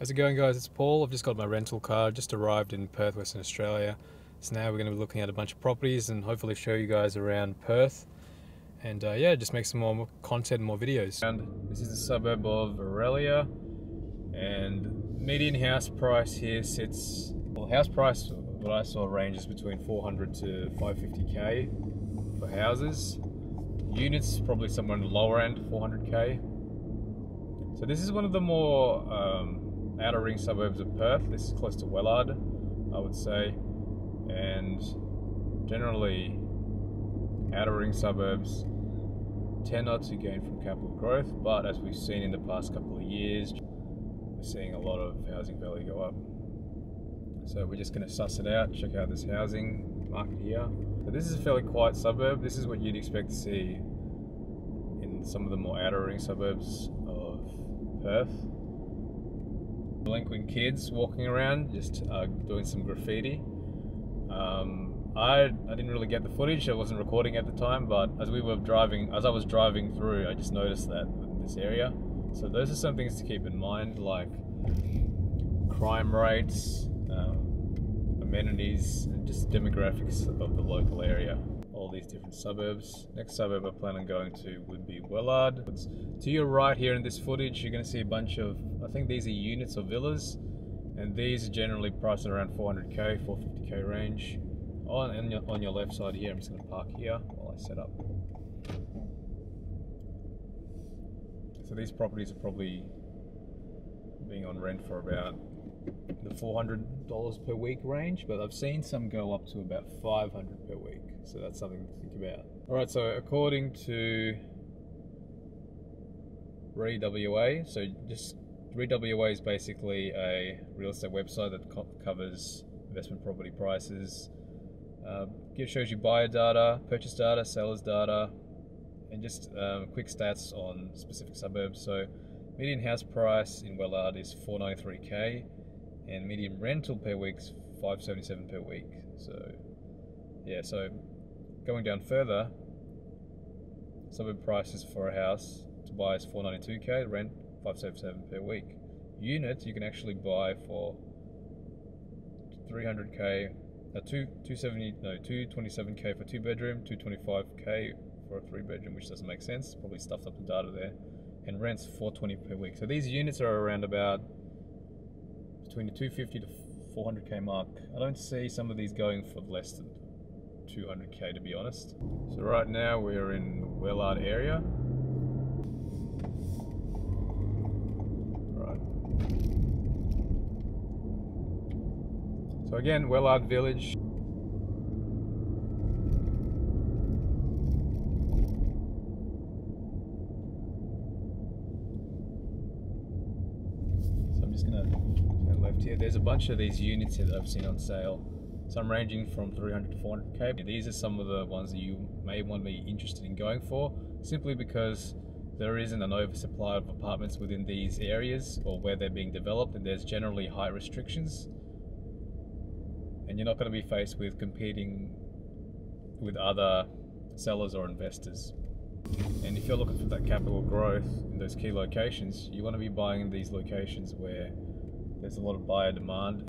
How's it going guys? It's Paul. I've just got my rental car, just arrived in Perth, Western Australia. So now we're going to be looking at a bunch of properties and hopefully show you guys around Perth. And uh, yeah, just make some more content, more videos. And this is the suburb of Orelia. And median house price here sits, well house price, what I saw ranges between 400 to 550k for houses. Units probably somewhere in the lower end, 400k. So this is one of the more um, outer ring suburbs of Perth. This is close to Wellard, I would say. And generally, outer ring suburbs tend not to gain from capital growth, but as we've seen in the past couple of years, we're seeing a lot of housing value go up. So we're just going to suss it out, check out this housing market here. So this is a fairly quiet suburb. This is what you'd expect to see in some of the more outer ring suburbs of Perth delinquent kids walking around, just uh, doing some graffiti. Um, I, I didn't really get the footage. I wasn't recording at the time, but as we were driving, as I was driving through, I just noticed that in this area. So those are some things to keep in mind, like crime rates, um, amenities, and just demographics of the local area all these different suburbs. Next suburb I plan on going to would be Wellard. It's To your right here in this footage, you're going to see a bunch of, I think these are units or villas, and these are generally priced around 400k, 450k range. On, your, on your left side here, I'm just going to park here while I set up. So these properties are probably being on rent for about the $400 per week range, but I've seen some go up to about 500 per week. So that's something to think about. All right, so according to REIWA, so just REIWA is basically a real estate website that co covers investment property prices. Uh, it shows you buyer data, purchase data, sellers data, and just um, quick stats on specific suburbs. So median house price in Wellard is 493k and median rental per week is 577 per week. So yeah, so going down further, suburb prices for a house to buy is 492k, rent 577 per week. Units you can actually buy for 300k, uh, two 270 no 227k for two bedroom, 225k for a three bedroom, which doesn't make sense. Probably stuffed up the data there, and rents 420 per week. So these units are around about between the 250 to 400k mark. I don't see some of these going for less than 200k to be honest. So right now we're in Wellard area. Right. So again, Wellard Village. So I'm just gonna turn left here. There's a bunch of these units here that I've seen on sale. Some ranging from 300 to 400k. These are some of the ones that you may want to be interested in going for, simply because there isn't an oversupply of apartments within these areas or where they're being developed, and there's generally high restrictions. And you're not going to be faced with competing with other sellers or investors. And if you're looking for that capital growth in those key locations, you want to be buying in these locations where there's a lot of buyer demand.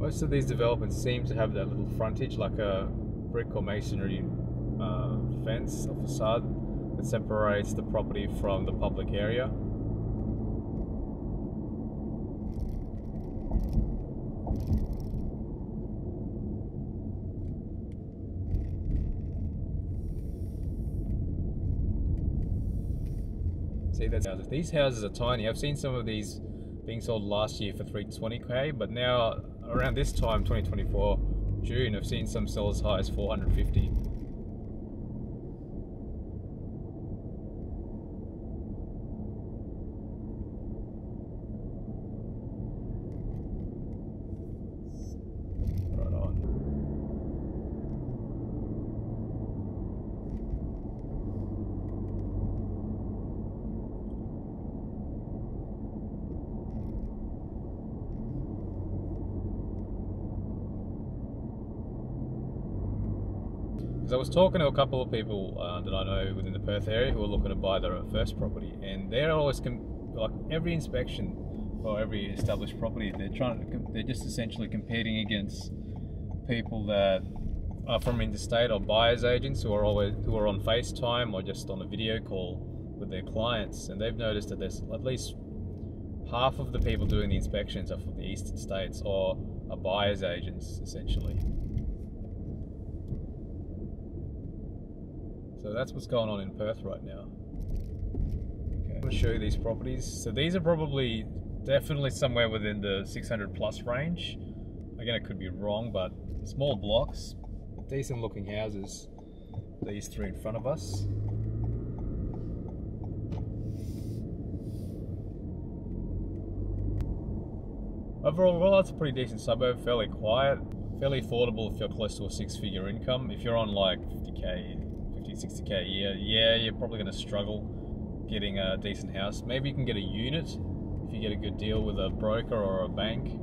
Most of these developments seem to have that little frontage, like a brick or masonry uh, fence or facade that separates the property from the public area. See, that's houses. These houses are tiny. I've seen some of these being sold last year for 320k, but now around this time, 2024, June, I've seen some sell as high as 450. Because I was talking to a couple of people uh, that I know within the Perth area who are looking to buy their first property, and they're always com- like every inspection or every established property, they're trying to, they're just essentially competing against people that are from interstate or buyers agents who are always who are on FaceTime or just on a video call with their clients, and they've noticed that there's at least half of the people doing the inspections are from the eastern states or are buyers agents essentially. So that's what's going on in Perth right now. Okay. I'm to show you these properties. So these are probably definitely somewhere within the 600 plus range. Again, it could be wrong, but small blocks, decent looking houses. These three in front of us. Overall, well, that's a pretty decent suburb, fairly quiet, fairly affordable if you're close to a six figure income. If you're on like 50k, 50, 60k a year, yeah, you're probably going to struggle getting a decent house. Maybe you can get a unit if you get a good deal with a broker or a bank.